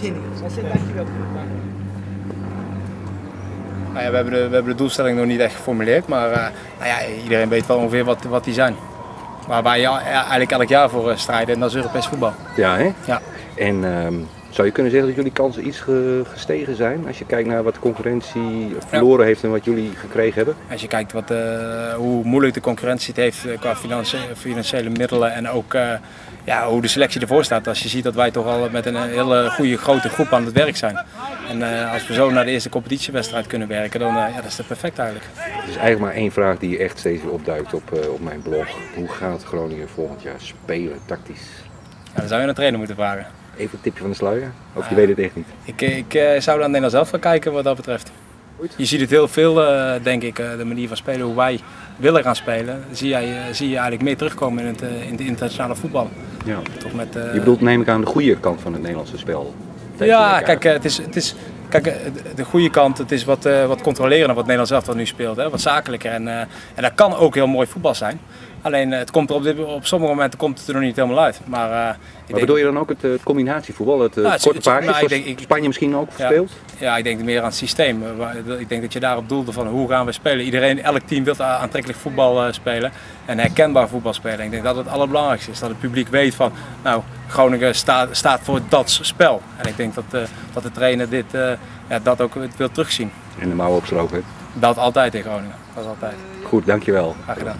Geen dankjewel. Nou ja, we, hebben de, we hebben de doelstelling nog niet echt geformuleerd, maar uh, nou ja, iedereen weet wel ongeveer wat, wat die zijn. Waar wij ja, eigenlijk elk jaar voor uh, strijden en dat is Europees voetbal. Ja, hè? Ja. En um, zou je kunnen zeggen dat jullie kansen iets ge gestegen zijn als je kijkt naar wat de concurrentie verloren ja. heeft en wat jullie gekregen hebben? Als je kijkt wat, uh, hoe moeilijk de concurrentie het heeft qua financiële middelen en ook ja, hoe de selectie ervoor staat. Als je ziet dat wij toch al met een hele goede grote groep aan het werk zijn. En uh, als we zo naar de eerste competitiewedstrijd kunnen werken, dan uh, ja, dat is het perfect eigenlijk. Er is eigenlijk maar één vraag die echt steeds weer opduikt op, uh, op mijn blog. Hoe gaat Groningen volgend jaar spelen, tactisch? Ja, dan zou je de trainer moeten vragen. Even een tipje van de sluier? Of je weet het echt niet? Ik, ik zou dan Nederland zelf gaan kijken wat dat betreft. Je ziet het heel veel, denk ik, de manier van spelen, hoe wij willen gaan spelen. Zie, jij, zie je eigenlijk meer terugkomen in het, in het internationale voetbal. Ja. Toch met, Je bedoelt neem ik aan de goede kant van het Nederlandse spel? Ja, kijk, het is, het is, kijk, de goede kant, het is wat, uh, wat controlerender wat Nederland zelf dan nu speelt. Hè? Wat zakelijker en, uh, en dat kan ook heel mooi voetbal zijn. Alleen het komt er op, dit, op sommige momenten komt het er nog niet helemaal uit. Maar, uh, maar denk, bedoel je dan ook het, het combinatievoetbal, het, nou, het korte paardje, nou, zoals Spanje misschien ook ja, speelt? Ja, ik denk meer aan het systeem. Ik denk dat je daarop doelde van hoe gaan we spelen. Iedereen, elk team wil aantrekkelijk voetbal spelen en herkenbaar voetbal spelen. Ik denk dat het allerbelangrijkste is, dat het publiek weet van nou, Groningen staat, staat voor dat spel. En ik denk dat, uh, dat de trainer dit, uh, ja, dat ook wil terugzien. En de mouwen opstropen? Dat altijd in Groningen, dat is altijd. Goed, dankjewel. Graag gedaan.